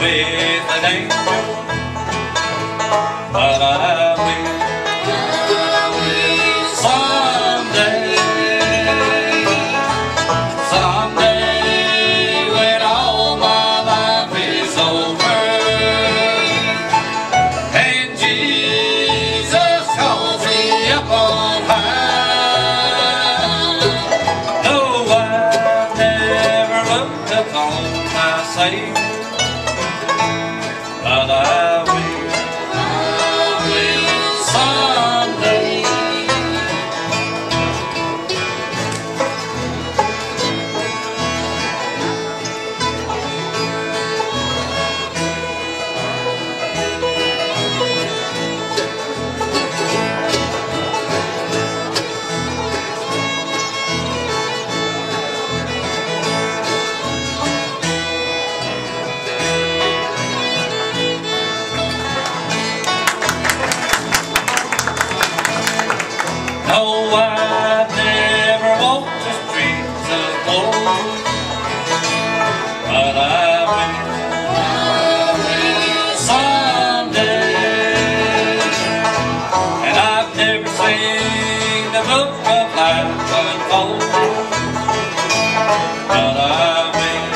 with an angel. But I saved by the of heaven, oh, but I may.